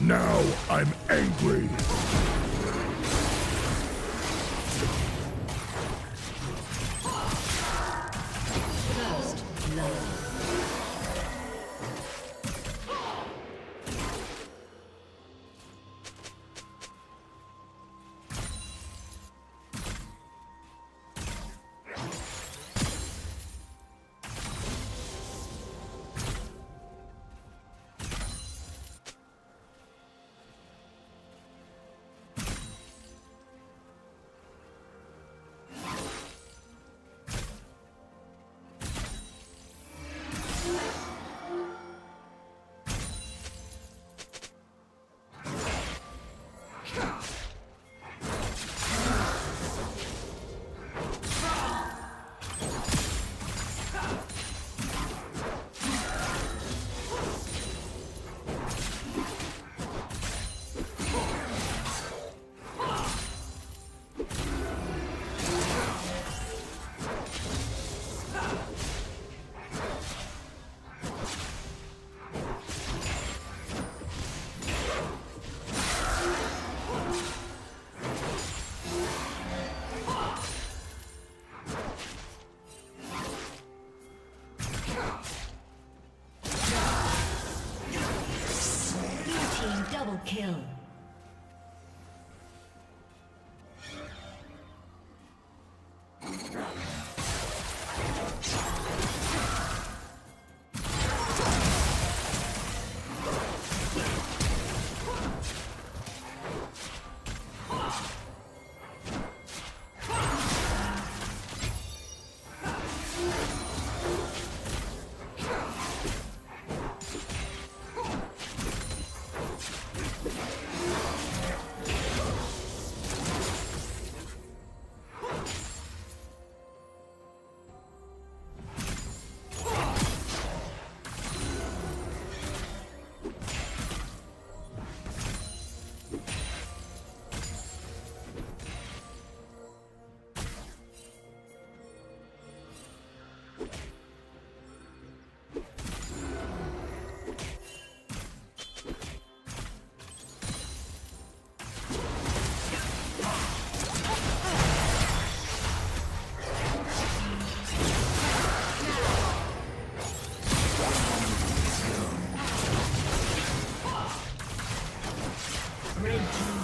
Now I'm angry. Red team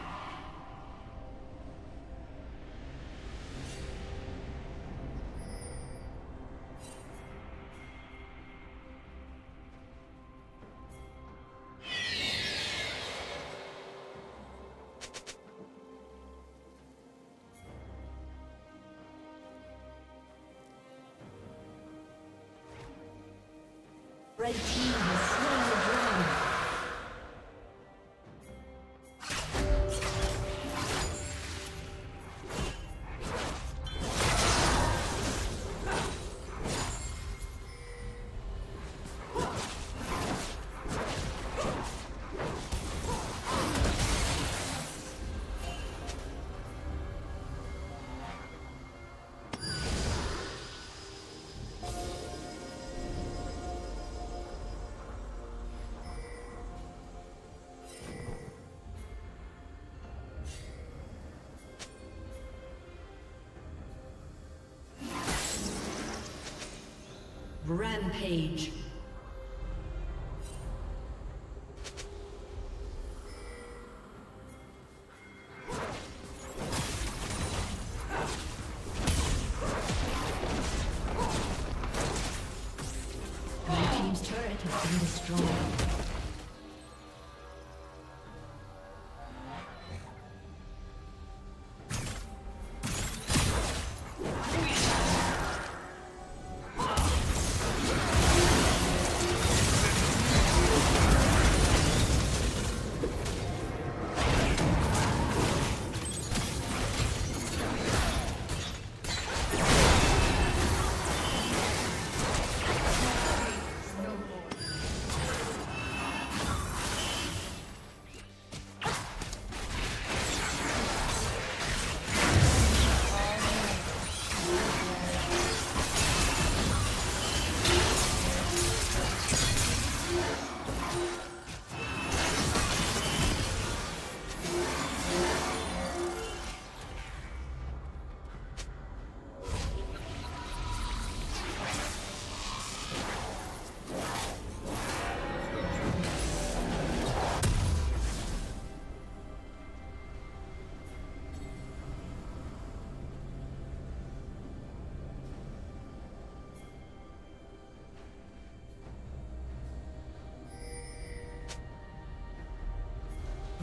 Rampage.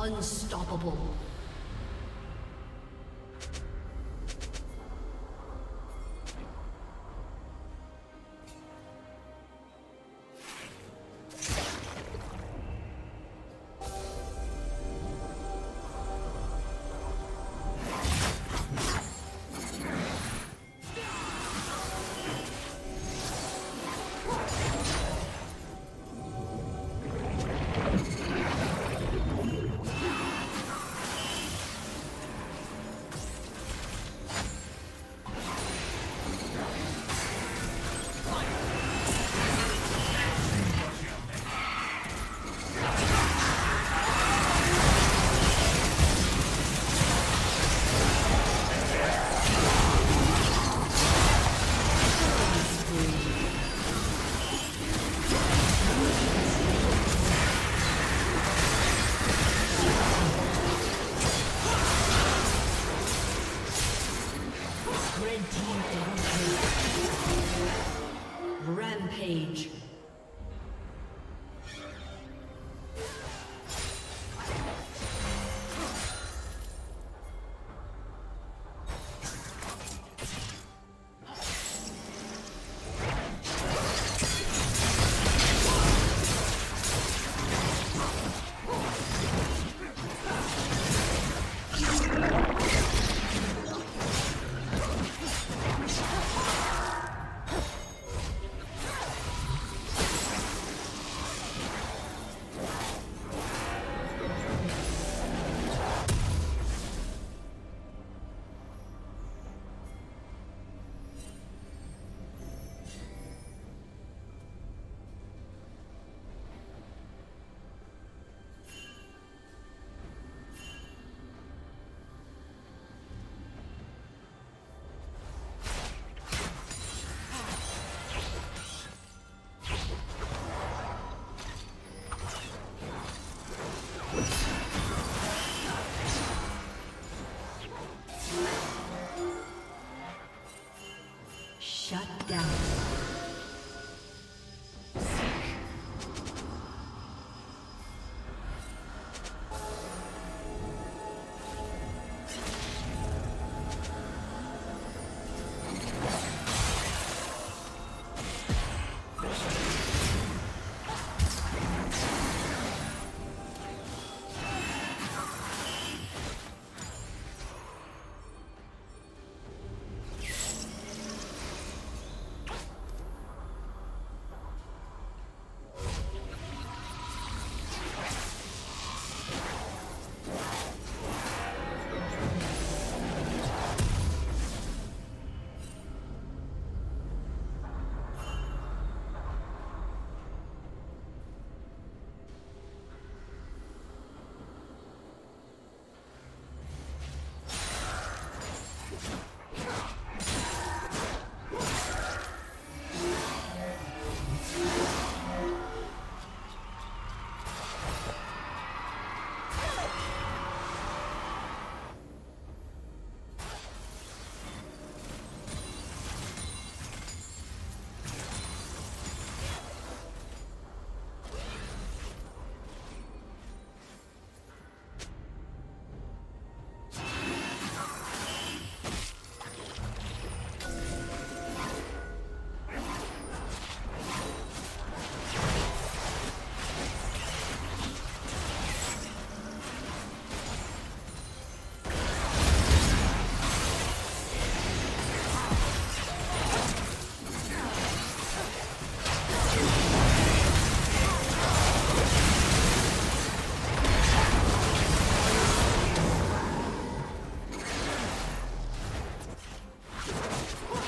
Unstoppable. Oh!